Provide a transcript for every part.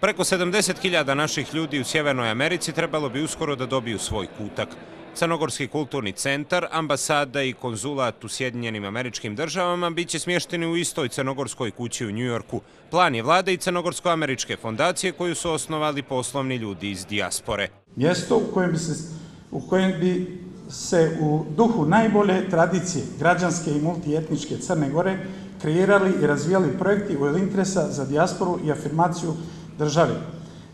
Preko 70.000 naših ljudi u Sjevernoj Americi trebalo bi uskoro da dobiju svoj kutak. Crnogorski kulturni centar, ambasada i konzulat u Sjedinjenim američkim državama biće smješteni u istoj crnogorskoj kući u Njujorku. Plan je vlade i crnogorsko-američke fondacije koju su osnovali poslovni ljudi iz dijaspore. Mjesto u kojem se, u kojem bi se u duhu najbolje tradicije građanske i multietničke Crne Gore kreirali i razvijali projekti u interesa za dijasporu i afirmaciju državi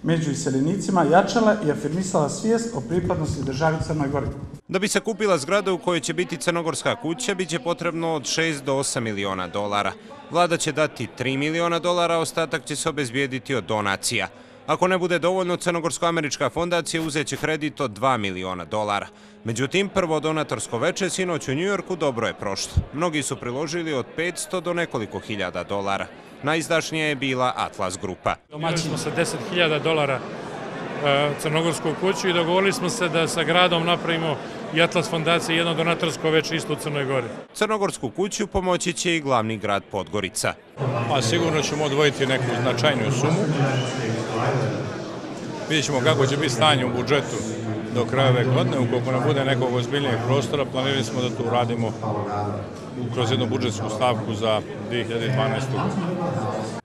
među iseljenicima jačala i afirmisala svijest o pripadnosti državi Crnoj Gori. Da bi se kupila zgrada u kojoj će biti Crnogorska kuća, bit će potrebno od 6 do 8 miliona dolara. Vlada će dati 3 miliona dolara, ostatak će se obezbijediti od donacija. Ako ne bude dovoljno, Crnogorsko-američka fondacija uzeće kredit od 2 miliona dolara. Međutim, prvo donatorsko veče sinoć u Njujorku dobro je prošlo. Mnogi su priložili od 500 do nekoliko hiljada dolara. Najizdašnija je bila Atlas grupa. Domaćili smo sa 10.000 dolara e, Crnogorsku kuću i dogovorili smo se da sa gradom napravimo i Atlas fondacije jedno donatorsko veče isto u Crnoj Gori. Crnogorsku kuću pomoći će i glavni grad Podgorica. Pa sigurno ćemo odvojiti neku značajniju sumu. Vidjet ćemo kako će biti stanje u budžetu do kraja ove godine. Ukoliko nam bude nekog ozbiljnijeg prostora, planirali smo da to uradimo kroz jednu budžetsku stavku za 2012.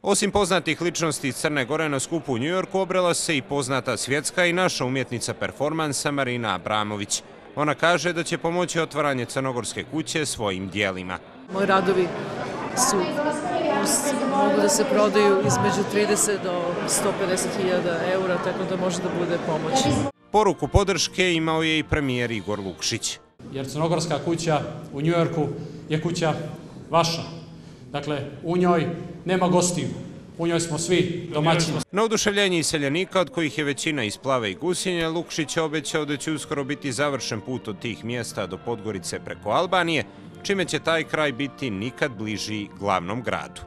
Osim poznatih ličnosti iz Crne Gore na skupu u Njujorku, obrela se i poznata svjetska i naša umjetnica performansa Marina Abramović. Ona kaže da će pomoći otvaranje Crnogorske kuće svojim dijelima. Moji radovi su mogu da se prodaju između 30 do 150 hiljada eura, tako da može da bude pomoć. Poruku podrške imao je i premijer Igor Lukšić. Jer Crnogorska kuća u Njujorku je kuća vaša. Dakle, u njoj nema gostiju. U njoj smo svi domaćini. Na oduševljenje iseljenika, od kojih je većina iz Plave i Gusinja, Lukšić je obećao da će uskoro biti završen put od tih mjesta do Podgorice preko Albanije, čime će taj kraj biti nikad bliži glavnom gradu.